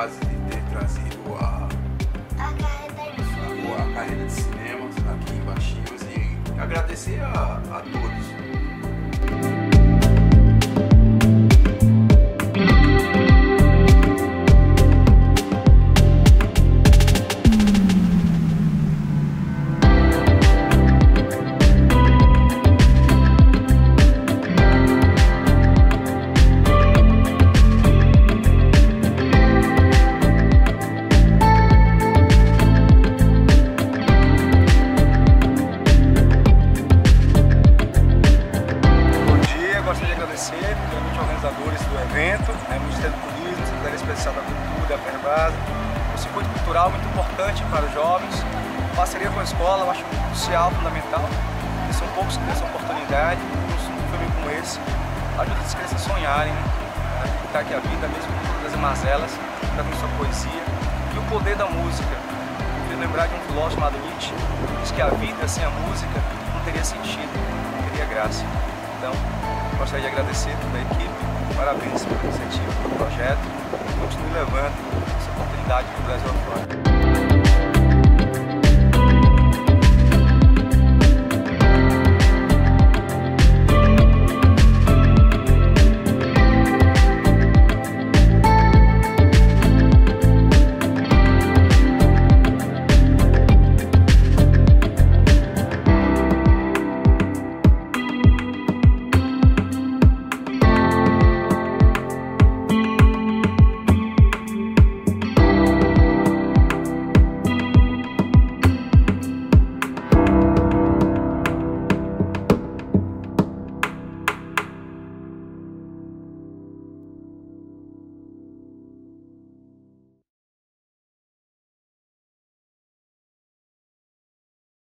fase de ter trazido a, a, carreira de cinema aqui em Baixinhos e agradecer a, a todos. Evento, né, o Ministério do Turismo, Secretaria Especial da Cultura, a Ferbasa, o circuito cultural muito importante para os jovens, parceria com a escola, eu acho crucial, fundamental, porque são poucos que têm essa oportunidade, um filme como esse ajuda as crianças a sonharem, né, acreditar que a vida, mesmo com todas as mazelas, ainda tem sua poesia, e o poder da música. Eu lembrar de um filósofo chamado Nietzsche, que diz que a vida sem a música não teria sentido, não teria graça. Então, gostaria de agradecer toda a equipe, parabéns pela iniciativa, pelo projeto, continue levando essa oportunidade para o Brasil afora.